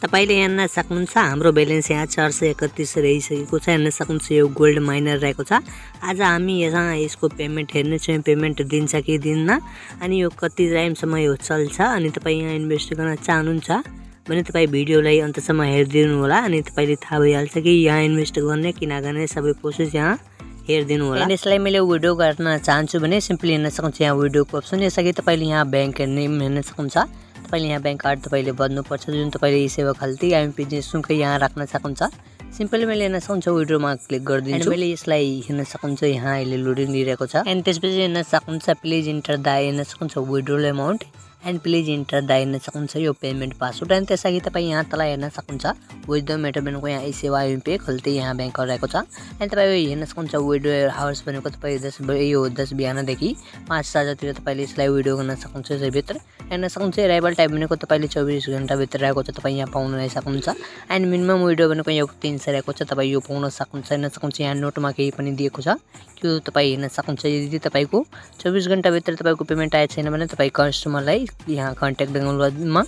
तपाईँले हेर्न सक्नुहुन्छ हाम्रो ब्यालेन्स यहाँ चार सय एकतिस रहिसकेको छ। हेर्न सक्नुहुन्छ यो गोल्ड माइनर रहेको छ। आज हामी यहाँ यसको पेमेन्ट हेर्नेछौँ पेमेन्ट दिन्छ कि दिन्न? अनि यो कति टाइमसम्म यो चल्छ? अनि तपाईँ यहाँ इन्भेस्ट गर्न चाहनुहुन्छ? भने तपाईँ भिडियोलाई अन्तसम्म हेरिदिनु होला। अनि तपाईँले थाहा भइहाल्छ कि यहाँ इन्भेस्ट गर्ने कि नगर्ने सबै प्रोसेस यहाँ हेरिदिनु होला। यसलाई मैले विडियो गर्न चाहन्छु भने सिम्पली हेर्न सक्नुहुन्छ यहाँ विडियोको अप्सन। यसअघि तपाईँले यहाँ ब्याङ्क नेम हेर्न सक्नुहुन्छ। तपाईँले यहाँ ब्याङ्क कार्ड तपाईँले बन्नुपर्छ जुन तपाईँले सेवा खल्ती आइएमपी सुकै यहाँ राख्न सक्नुहुन्छ सिम्पली मैले हेर्न सक्नुहुन्छ विड्रोमा क्लिक गरिदिन्छु। मैले यसलाई हेर्न सक्नुहुन्छ यहाँ अहिले लोडिङ दिइरहेको छ। एन्ड त्यसपछि हेर्न सक्नुहुन्छ प्लिज इन्टर द हेर्न सक्नुहुन्छ withdrawal amount. And please enter the हेर्न सक्नुहुन्छ यो पेमेन्ट पासवर्ड अनि त्यसअघि तपाईँ यहाँ तल हेर्न सक्नुहुन्छ विथ मेटरमेन्टको यहाँ सेवा युपे खोल्दै यहाँ ब्याङ्क रहेको छ। अनि तपाईँ हेर्न सक्नुहुन्छ विडो हावर्स भनेको तपाईँ दस यो दस बिहानदेखि पाँच साँझतिर तपाईँले यसलाई विडियो गर्न सक्नुहुन्छ यसैभित्र हेर्न सक्नुहुन्छ राइबल टाइप भनेको तपाईँले चौबिस घन्टाभित्र रहेको छ तपाईँ यहाँ पाउन सक्नुहुन्छ। एन्ड मिनिमम विडियो भनेको यो तिन सय रहेको छ तपाईँ यो पाउन सक्नुहुन्छ हेर्न सक्नुहुन्छ यहाँ नोटमा केही पनि दिएको छ। त्यो तपाईँ हेर्न सक्नुहुन्छ यदि तपाईँको चौबिस घन्टाभित्र तपाईँको पेमेन्ट आएको छैन भने तपाईँ कस्टमरलाई यहाँ कन्ट्याक्ट नम्बरमा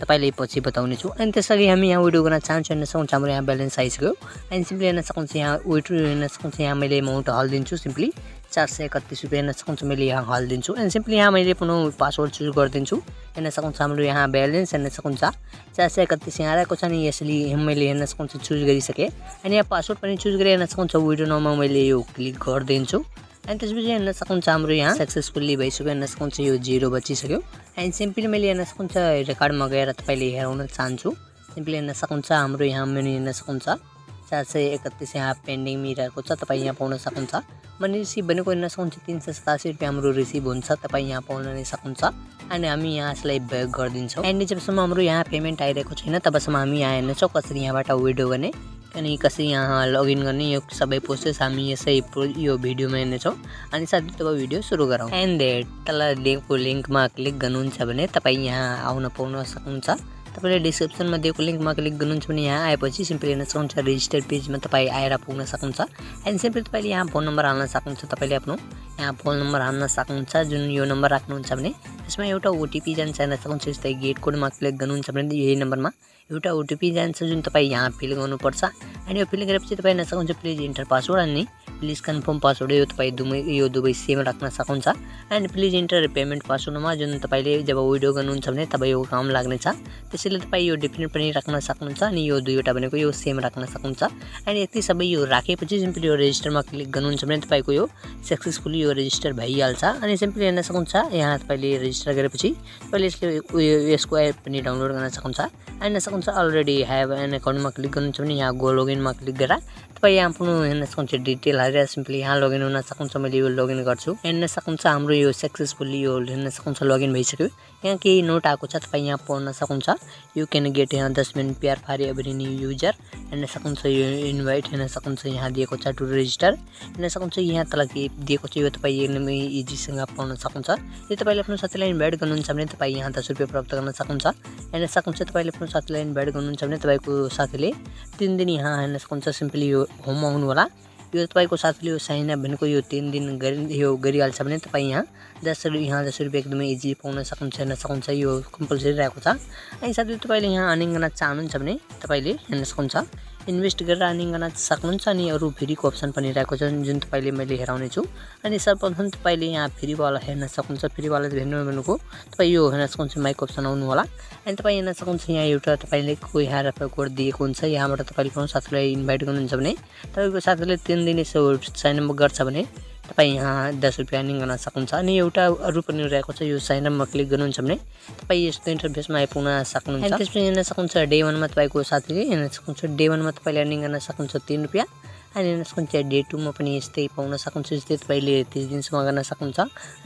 तपाईँले पछि बताउनेछु अनि त्यसरी हामी यहाँ विडियो गर्न चाहन्छु हेर्न सक्नुहुन्छ हाम्रो यहाँ ब्यालेन्स आइसक्यो अनि सिम्पली हेर्न सक्नुहुन्छ यहाँ विड्रो हेर्न सक्नुहुन्छ यहाँ मैले एमाउन्ट हालिदिन्छु सिम्पली चार सय एकतिस रुपियाँ हेर्न सक्नुहुन्छ मैले यहाँ हालिदिन्छु। अनि सिम्पली यहाँ मैले पुनः पासवर्ड चुज गरिदिन्छु। हेर्न सक्नुहुन्छ हाम्रो यहाँ ब्यालेन्स हेर्न सक्नुहुन्छ। चार सय एकतिस यहाँ आएको छ नि यसले मैले हेर्न सक्नुहुन्छ चुज गरिसकेँ। अनि यहाँ पासवर्ड पनि चुज गरेर हेर्न सक्नुहुन्छ विडियो नम्बर मैले यो क्लिक गरिदिन्छु। अनि त्यसपछि हेर्न सक्नुहुन्छ हाम्रो यहाँ सक्सेसफुल्ली भइसक्यो हेर्न सक्नुहुन्छ यो जिरो बचिसक्यो एन्ड सिम्पली मैले हेर्न सक्नुहुन्छ रेकर्डमा गएर तपाईँले हेराउन चाहन्छु सिम्पली हेर्न सक्नुहुन्छ हाम्रो यहाँ मेनु हेर्न सक्नुहुन्छ चार सय एकतिस यहाँ पेन्डिङ मिरहेको छ तपाईँ यहाँ पाउन सक्नुहुन्छ मैले रिसिभ भनेको हेर्न सक्नुहुन्छ तिन सय सतासी रुपियाँ हाम्रो रिसिभ हुन्छ तपाईँ यहाँ पाउन नै सक्नुहुन्छ अनि हामी यहाँ यसलाई ब्याक गरिदिन्छौँ एन्ड जबसम्म हाम्रो यहाँ पेमेन्ट आइरहेको छैन तबसम्म हामी यहाँ हेर्नेछौँ कसरी यहाँबाट विड्रो गर्ने अनि कसरी यहाँ लगइन गर्ने यो सबै प्रोसेस हामी यसै यो भिडियोमा हेर्नेछौँ। अनि साथै तपाईँ भिडियो सुरु गरौँ। एन्ड देट तल दिएको लिङ्कमा क्लिक गर्नुहुन्छ भने तपाईँ यहाँ आउन पाउन सक्नुहुन्छ। तपाईँले डिस्क्रिप्सनमा दिएको लिङ्कमा क्लिक गर्नुहुन्छ भने यहाँ आएपछि सिम्पली हेर्न सक्नुहुन्छ रेजिस्टर पेजमा तपाईँ आएर पुग्न सक्नुहुन्छ। एन्ड सिम्पली तपाईँले यहाँ फोन नम्बर हाल्न सक्नुहुन्छ तपाईँले आफ्नो। यहाँ फोन नम्बर हाल्न सक्नुहुन्छ जुन यो नम्बर राख्नुहुन्छ भने त्यसमा एउटा ओटिपी जान्छ हेर्न सक्नुहुन्छ जस्तै गेट कोडमा क्लिक गर्नुहुन्छ भने यही नम्बरमा एउटा ओटिपी जान्छ जुन तपाईँ यहाँ फिल गर्नुपर्छ। अनि यो फिल गरेपछि तपाईँ हेर्न सक्नुहुन्छ प्लिज इन्टर पासवर्ड अनि प्लिज कन्फर्म पासवर्ड यो तपाईँ दुवै यो दुवै सेम राख्न सक्नुहुन्छ। एन्ड प्लिज इन्टर पेमेन्ट पासवर्डमा जुन तपाईँले जब विडियो गर्नुहुन्छ भने तपाईँ यो काम लाग्नेछ। त्यसैले तपाईँ यो डिफ्रेन्ट पनि राख्न सक्नुहुन्छ अनि यो दुईवटा भनेको यो सेम राख्न सक्नुहुन्छ। अनि यति सबै यो राखेपछि सिम्पली यो रेजिस्टरमा क्लिक गर्नुहुन्छ भने तपाईँको यो सक्सेसफुल्ली यो रेजिस्टर भइहाल्छ अनि सिम्पली हेर्न सक्नुहुन्छ यहाँ तपाईँले रेजिस्टर गरेपछि तपाईँले यसले यसको एप पनि डाउनलोड गर्न सक्नुहुन्छ हेर्न सक्नुहुन्छ अलरेडी हेभ एन एकाउन्टमा क्लिक गर्नुहुन्छ भने यहाँ गो लगइनमा क्लिक गरेर तपाईँ यहाँ पुनः हेर्न सक्नुहुन्छ डिटेल हालेर सिम्पली यहाँ लगइन हुन सक्नुहुन्छ मैले यो लगइन गर्छु। हेर्न सक्नुहुन्छ हाम्रो यो सक्सेसफुल्ली यो हेर्न सक्नुहुन्छ लगइन भइसक्यो। यहाँ केही नोट आएको छ तपाईँ यहाँ पढ्न सक्नुहुन्छ यु क्यान गेट यहाँ दस मिनट प्यार फारी एभरी न्यू युजर हेर्न सक्नुहुन्छ यो इन्भाइट हेर्न सक्नुहुन्छ यहाँ दिएको छ टु रेजिस्टर हेर्न सक्नुहुन्छ यहाँ तल दिएको छ यो तपाईँ एकदमै इजीसँग पढ्न सक्नुहुन्छ यो तपाईँले आफ्नो साथीलाई इन्भाइट गर्नुहुन्छ भने तपाईँ यहाँ दस रुपियाँ प्राप्त गर्न सक्नुहुन्छ हेर्न सक्नुहुन्छ तपाईँले आफ्नो साथीलाई इन्भाइट गर्नुहुन्छ भने तपाईँको साथीले तिन दिन यहाँ हेर्न सक्नुहुन्छ सिम्पली यो होम आउनु होला यो तपाईँको साथीले यो अप भनेको यो तिन दिन गरि यो गरिहाल्छ भने तपाईँ यहाँ। दस यहाँ दस रुपियाँ एकदमै इजी पाउन सक्नुहुन्छ हेर्न सक्नुहुन्छ यो कम्पलसरी रहेको छ। अनि साथै तपाईँले यहाँ अर्निङ गर्न चाहनुहुन्छ भने तपाईँले हेर्न सक्नुहुन्छ इन्भेस्ट गरेर अर्निङ गर्न सक्नुहुन्छ अनि अरू फ्रीको अप्सन पनि रहेको छ जुन तपाईँले मैले हेराउने छु अनि सर्वप्रथम तपाईँले यहाँ फ्रीवाला हेर्न सक्नुहुन्छ फ्रीवाला हेर्नु भनेको तपाईँ यो हेर्न सक्नुहुन्छ माइक अप्सन आउनु होला अनि तपाईँ हेर्न सक्नुहुन्छ यहाँ एउटा तपाईँले कोही यहाँ रेफर कोड दिएको हुन्छ यहाँबाट तपाईँले आफ्नो साथीलाई इन्भाइट गर्नुहुन्छ भने। तपाईँको साथीले तिन दिन यसो साइन अप गर्छ भने तपाईँ यहाँ दस रुपियाँ अर्निङ गर्न सक्नुहुन्छ। अनि एउटा अरू पनि रहेको छ यो साइनअपमा क्लिक गर्नुहुन्छ भने तपाईँ यस्तो इन्टरफेसमा आइपुग्न सक्नुहुन्छ। त्यसपछि हेर्न सक्नुहुन्छ। डे वानमा तपाईँको साथीले हेर्न सक्नुहुन्छ। डे वानमा तपाईँले अर्निङ गर्न सक्नुहुन्छ तिन रुपियाँ। अनि सक्नुहुन्छ डे टूमा पनि यस्तै पाउन सक्नुहुन्छ जस्तै तपाईँले तिस दिनसम्म गर्न सक्नुहुन्छ।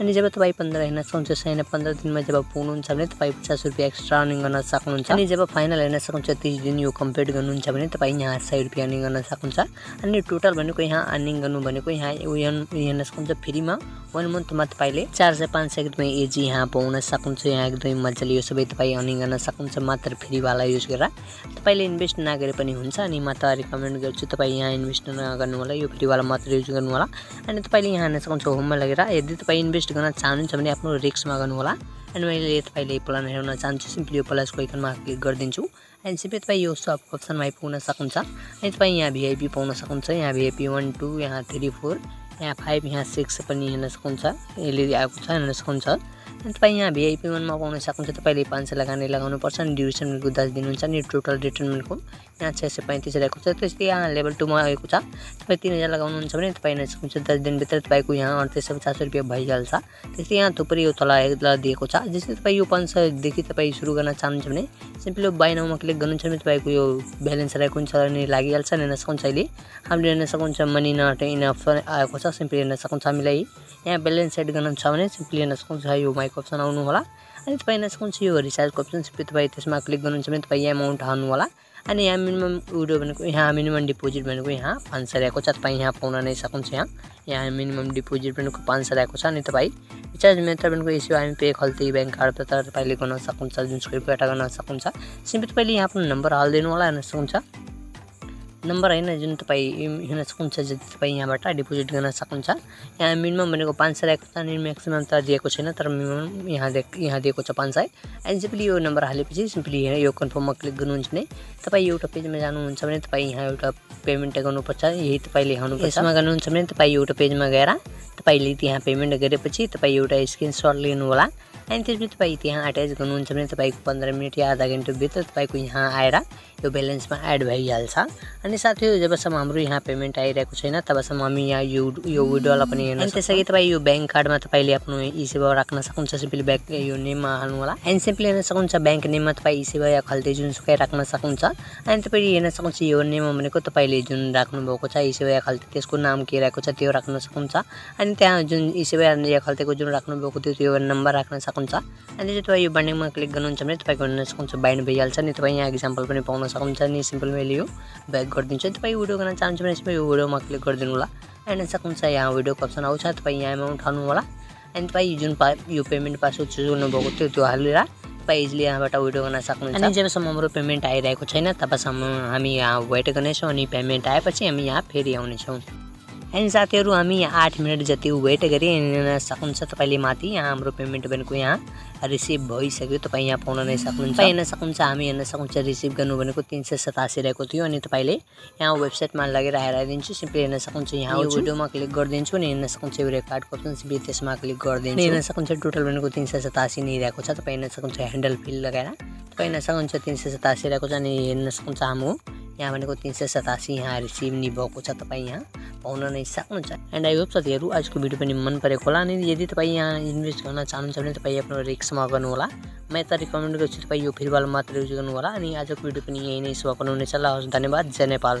अनि जब तपाईँ पन्ध्र हेर्न सक्नुहुन्छ साइन पन्ध्र दिनमा जब पुग्नुहुन्छ भने तपाईँ पचास रुपियाँ एक्स्ट्रा अर्निङ गर्न सक्नुहुन्छ। अनि जब फाइनल हेर्न सक्नुहुन्छ तिस दिन यो कम्प्लिट गर्नुहुन्छ भने तपाईँ यहाँ सय रुपियाँ अर्निङ गर्न सक्नुहुन्छ। अनि टोटल भनेको यहाँ अर्निङ गर्नु भनेको यहाँ हेर्न सक्नुहुन्छ फ्रीमा। वान मन्थमा तपाईँले चार सय पाँच सय एकदमै एजी यहाँ पाउन सक्नुहुन्छ। यहाँ एकदमै मजाले यो सबै तपाईँ अर्निङ गर्न सक्नुहुन्छ मात्र फ्रीवाला युज गरेर। तपाईँले इन्भेस्ट नगरे पनि हुन्छ अनि म त रिकमेन्ड गर्छु तपाईँ यहाँ इन्भेस्ट नगर्नु होला यो फ्रीवाला मात्र युज गर्नु होला अनि तपाईँले यहाँ हेर्न सक्नुहुन्छ होममा लगेर यदि तपाईँ इन्भेस्ट गर्न चाहनुहुन्छ भने आफ्नो रिक्समा गर्नु होला अनि मैले तपाईँले प्लान हेर्न चाहन्छु सिम्पली यो प्लसको आइकनमा क्लिक गरिदिन्छु। अनि सिम्पली तपाईँ यो सब अप्सनमा आइपुग्न सक्नुहुन्छ। अनि तपाईँ यहाँ भिआइपी पाउन सक्नुहुन्छ। यहाँ भिआइपी वान टू यहाँ थ्री फोर यहाँ फाइभ यहाँ सिक्स पनि हेर्न सक्नुहुन्छ। यसले आएको छ हेर्न सक्नुहुन्छ। तपाईँ यहाँ भिआइपी पाउन सक्नुहुन्छ तपाईँले पाँच सय लगाने लगाउनुपर्छ अनि ड्युरेसन मिलको दस दिन हुन्छ अनि टोटल रिटर्न यहाँ छ सय पैँतिस रहेको छ। त्यस्तै यहाँ लेभल टूमा आएको छ। तपाईँ तिन हजार लगाउनुहुन्छ भने तपाईँ हेर्न सक्नुहुन्छ। दस दिनभित्र तपाईँको यहाँ अडतिस सय पचास रुपियाँ भइहाल्छ। त्यस्तै यहाँ थुप्रै यो तल दिएको छ। जस्तै तपाईँ यो पाँच सयदेखि तपाईँ सुरु गर्न चाहनुहुन्छ भने सिम्पली बाई नाउमा क्लिक गर्नुहुन्छ भने तपाईँको यो ब्यालेन्स रहेको हुन्छ अनि लागिहाल्छ हेर्न सक्नुहुन्छ अहिले। हामीले हेर्न सक्नुहुन्छ मनी नट इनफ आएको छ सिम्पली हेर्न सक्नुहुन्छ हामीलाई। यहाँ ब्यालेन्स सेट गर्नु छ भने सिम्पली हेर्न सक्नुहुन्छ यो माइक अप्सन आउनु होला अनि तपाईँ हेर्न सक्नुहुन्छ यो रिचार्जको अप्सन तपाईँ त्यसमा क्लिक गर्नुहुन्छ भने तपाईँ यहाँ एमाउन्ट हाल्नु होला अनि यहाँ मिनिमम उयो भनेको यहाँ मिनिमम डिपोजिट भनेको यहाँ पाँच सय रहेको छ। तपाईँ यहाँ पाउन नै सक्नुहुन्छ यहाँ। यहाँ मिनिमम डिपोजिट भनेको पाँच सय रहेको छ। अनि तपाईँ रिचार्ज मेथड भनेको एसियो पे खल्ती ब्याङ्क कार्डबाट तपाईँले गर्न सक्नुहुन्छ जुन स्क्रिप्ट गर्न सक्नुहुन्छ। सिम्पली तपाईँले यहाँ आफ्नो नम्बर हालिदिनु होला हेर्न सक्नुहुन्छ। नम्बर होइन जुन तपाईँ हेर्न सक्नुहुन्छ जति तपाईँ यहाँबाट डिपोजिट गर्न सक्नुहुन्छ। यहाँ मिनिमम भनेको पाँच सय रहेको छ अनि म्याक्सिमम् त दिएको छैन तर मिनिमम यहाँ यहाँ दिएको छ पाँच सय। एन्ड सिम्पली यो नम्बर हालेपछि सिम्पली यो कन्फर्ममा क्लिक गर्नुहुन्छ भने तपाईँ एउटा पेजमा जानुहुन्छ भने तपाईँ यहाँ एउटा पेमेन्ट गर्नुपर्छ यही तपाईँले ल्याउनुपर्छ यसमा गर्नुहुन्छ भने तपाईँ एउटा पेजमा गएर तपाईँले त्यहाँ पेमेन्ट गरेपछि तपाईँ एउटा स्क्रिनसट लिनु होला अनि त्यसपछि तपाईँ त्यहाँ एट्याच गर्नुहुन्छ भने तपाईँको पन्ध्र मिनट या आधा घन्टाभित्र तपाईँको यहाँ आएर यो ब्यालेन्समा एड भइहाल्छ। अनि साथै जबसम्म हाम्रो यहाँ पेमेन्ट आइरहेको छैन तबसम्म हामी यहाँ यो यो विडोलाई पनि हेर्न त्यसरी तपाईँ यो ब्याङ्क कार्डमा तपाईँले आफ्नो ई सेवा राख्न सक्नुहुन्छ सिम्पली ब्याङ्क यो नेममा हाल्नु होला। एन्ड सिम्पली हेर्न सक्नुहुन्छ ब्याङ्क नेममा तपाईँ ई सेवा या खल्ती जुनसुकै राख्न सक्नुहुन्छ। अनि तपाईँले हेर्न सक्नुहुन्छ यो नेममा भनेको तपाईँले जुन राख्नुभएको छ ई सेवा या खल्ती त्यसको नाम के रहेको छ त्यो राख्न सक्नुहुन्छ। अनि त्यहाँ जुन ई सेवा या खल्तीको जुन राख्नुभएको थियो त्यो नम्बर राख्न सक्नुहुन्छ। अनि चाहिँ तपाईँ यो बाइन्डिङमा क्लिक गर्नुहुन्छ भने तपाईँको हेर्न सक्नुहुन्छ बाइन्ड भइहाल्छ नि। तपाईँ यहाँ इक्जाम्पल पनि पाउन सक्नुहुन्छ नि सिम्पल मैले यो ब्याक गरिदिन्छु तपाईँ भिडियो गर्न चाहन्छु भने यो भिडियोमा क्लिक गरिदिनु होला। हेर्न सक्नुहुन्छ यहाँ भिडियोको अप्सन आउँछ तपाईँ यहाँ एमाउन्ट हाल्नु होला। अनि तपाईँ जुन पा यो पेमेन्ट पासवर्ड चुज गर्नुभएको थियो त्यो हालेर तपाईँ इजिली यहाँबाट विड्रो गर्न सक्नुहुन्छ। अनि जबसम्म हाम्रो पेमेन्ट आइरहेको छैन तबसम्म हामी यहाँ वेट गर्नेछौँ अनि पेमेन्ट आएपछि हामी यहाँ फेरि आउनेछौँ। अनि साथीहरू हामी यहाँ आठ मिनट जति वेट गरी हेर्न सक्नुहुन्छ तपाईँले माथि। यहाँ हाम्रो पेमेन्ट भनेको यहाँ रिसिभ भइसक्यो। तपाईँ यहाँ पाउन नै सक्नुहुन्छ। हेर्न सक्नुहुन्छ हामी हेर्न सक्नुहुन्छ रिसिभ गर्नु भनेको तिन सय सतासी रहेको थियो। अनि तपाईँले यहाँ वेबसाइटमा लगेर हेराइदिन्छु। सिम्पली हेर्न सक्नुहुन्छ। यहाँ भिडियोमा क्लिक गरिदिन्छु अनि हेर्न सक्नुहुन्छ यो रेकर्डको अप्सन सिम्पली त्यसमा क्लिक गरिदिन्छु। हेर्न सक्नुहुन्छ टोटल भनेको तिन सय सतासी नै रहेको छ। तपाईँ हेर्न सक्नुहुन्छ ह्यान्डल फिल लगाएर। तपाईँ हेर्न सक्नुहुन्छ तिन सय सतासी रहेको छ। अनि हेर्न सक्नुहुन्छ हाम्रो यहाँ भनेको तिन सय सतासी यहाँ रिसिभ नि भएको छ तपाईँ यहाँ पाउन नै सक्नुहुन्छ। एन्ड आई होप साथीहरू आजको भिडियो पनि मन परेको होला। अनि यदि तपाईँ यहाँ इन्भेस्ट गर्न चाहनुहुन्छ भने तपाईँ आफ्नो रिक्समा गर्नुहोला म यता रिकमेन्ड गर्छु तपाईँ यो फिलहाल मात्र युज गर्नु होला। अनि आजको भिडियो पनि यही नै समापन हुनेछ। ल हस् धन्यवाद। जय नेपाल।